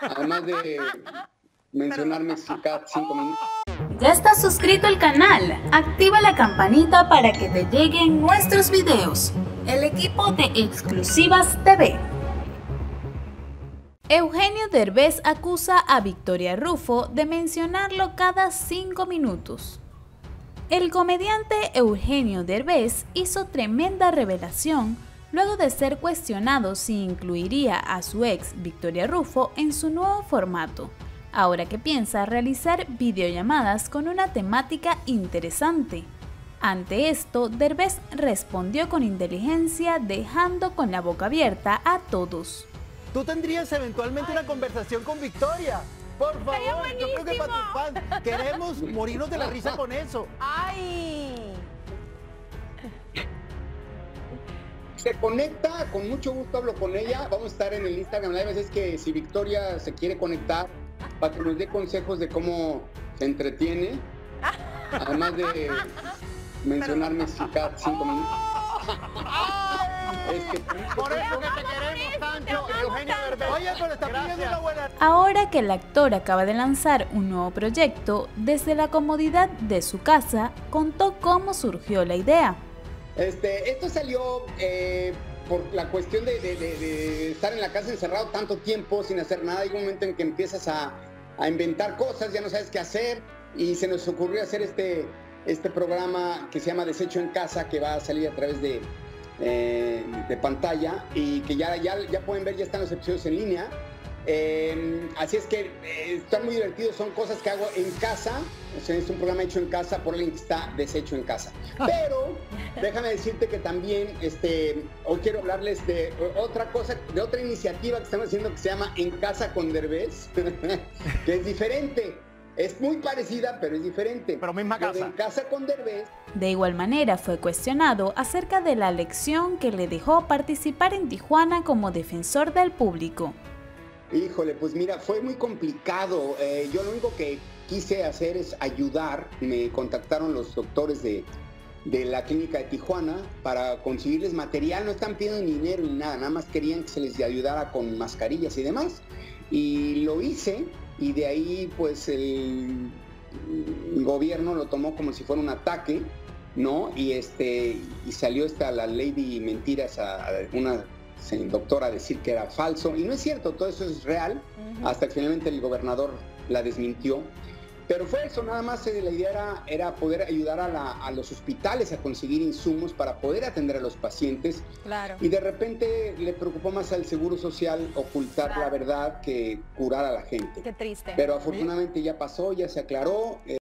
Además de mencionarme cada cinco minutos. ¿Ya estás suscrito al canal? Activa la campanita para que te lleguen nuestros videos. El equipo de Exclusivas TV. Eugenio Derbez acusa a Victoria Rufo de mencionarlo cada cinco minutos. El comediante Eugenio Derbez hizo tremenda revelación luego de ser cuestionado si incluiría a su ex Victoria Rufo en su nuevo formato, ahora que piensa realizar videollamadas con una temática interesante. Ante esto, Derbez respondió con inteligencia dejando con la boca abierta a todos. Tú tendrías eventualmente una conversación con Victoria. Por favor, yo creo que para tus fans queremos morirnos de la risa con eso. ¡Ay! Se conecta, con mucho gusto hablo con ella. Vamos a estar en el Instagram Live. Es que si Victoria se quiere conectar para que nos dé consejos de cómo se entretiene. Además de mencionarme cada cinco minutos. Es que Por eso que te queremos tanto, Eugenio Derbez. Oye, pero está pidiendo una buena... Ahora que el actor acaba de lanzar un nuevo proyecto, desde la comodidad de su casa, contó cómo surgió la idea. Este, esto salió eh, por la cuestión de, estar en la casa encerrado tanto tiempo sin hacer nada. Hay un momento en que empiezas a, a inventar cosas, ya no sabes qué hacer y se nos ocurrió hacer este, este programa que se llama Desecho en Casa, que va a salir a través de, eh, de pantalla y que ya, ya, ya pueden ver, ya están los episodios en línea. Eh, así es que eh, están muy divertidos, son cosas que hago en casa. O sea, es un programa hecho en casa por alguien que está deshecho en casa. Pero déjame decirte que también este, hoy quiero hablarles de otra cosa, de otra iniciativa que estamos haciendo que se llama En Casa con Derbez, que es diferente. Es muy parecida, pero es diferente. Pero misma casa. En Casa con Derbez De igual manera fue cuestionado acerca de la lección que le dejó participar en Tijuana como defensor del público. Híjole, pues mira, fue muy complicado. Eh, yo lo único que quise hacer es ayudar. Me contactaron los doctores de, de la clínica de Tijuana para conseguirles material. No están pidiendo dinero ni nada, nada más querían que se les ayudara con mascarillas y demás. Y lo hice y de ahí pues el, gobierno lo tomó como si fuera un ataque, ¿no? Y este y salió esta la Lady Mentiras a una se- doctora a decir que era falso y no es cierto, todo eso es real, hasta que finalmente el gobernador la desmintió. Pero fue eso, nada más eh, la idea era, era poder ayudar a, la- a los hospitales a conseguir insumos para poder atender a los pacientes Claro. y de repente le preocupó más al Seguro Social ocultar la verdad que curar a la gente. Qué triste. Pero afortunadamente ya pasó, ya se aclaró.